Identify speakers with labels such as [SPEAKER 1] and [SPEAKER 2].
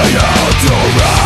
[SPEAKER 1] I gotta do right.